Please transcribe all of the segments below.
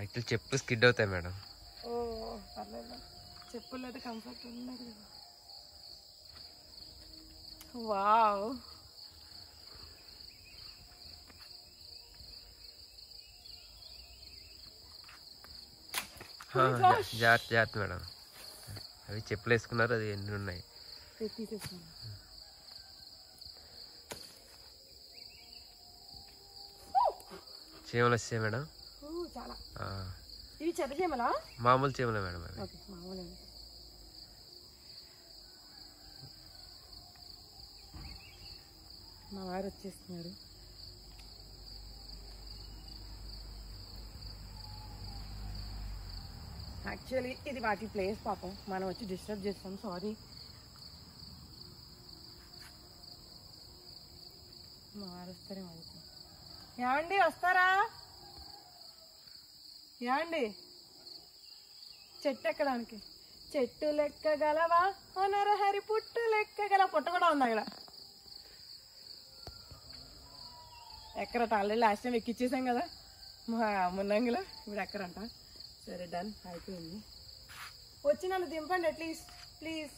ఇట్లా చెప్పులు స్కిడ్ అవుతాయి మేడం. ఓ పర్లేదు చెప్పులు అయితే కంఫర్ట్ ఉన్నది కదా. వావ్. జా- జాగ్రత్త జాగ్రత్త మేడం. అవి చెప్పులు వేసుకున్నారు అది ఎన్ని ఉన్నాయి? చీమలు వస్తాయి మేడం? చాలా. ఇవి చెత్త చేయమలా మామూలు చీమలే మేడం అవి. ఓకే మామూలు. మా వారు వచ్చేస్తున్నారు యాక్చువల్లీ ఇది వాటి ప్లేస్ పాపం. మనం వచ్చి డిస్టర్బ్ చేస్తాం. సారీ మా వారు మనకి ఏమండి వస్తారా? ఏమండి? చెట్టు ఎక్కడానికి చెట్టు లెక్కగలవా అనరహరి పుట్టు లెక్కగల పుట్ట కూడా ఉంది అక్కడ. ఎక్కరట ఆల్రెడీ లాస్ట్ టైం ఎక్కిచ్చేసాం కదా? మా మున్నంగిలో. ఇప్పుడు ఎక్కరంట సరే డన్. అయిపోయింది. వచ్చి నన్ను దింపండి అట్లీస్ట్. ప్లీజ్.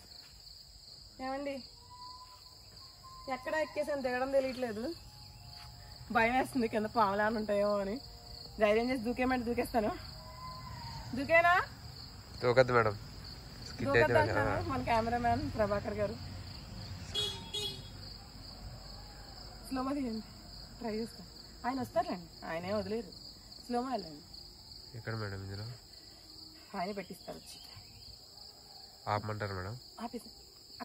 ఏమండి? ఎక్కడ ఎక్కేసాను దిగడం తెలియట్లేదు. భయం వేస్తుంది కింద పాములు ఏమైనా ఉంటాయేమో అని. ధైర్యం చేసి దూకేమంటే దూకేస్తాను. దూకేనా? తోకద్దు మేడం. మన కెమెరామ్యాన్ ప్రభాకర్ గారు. స్లోమో తీయండి. ట్రై చేస్తా. ఆయన వస్తారండి ఆయనే వదిలేరు. స్లోమో వెళ్ళండి. ఎక్కడ మేడం ఇందులో? ఆయన పెట్టిస్తారు వచ్చి. ఆపమంటారు మేడం? ఆపేసి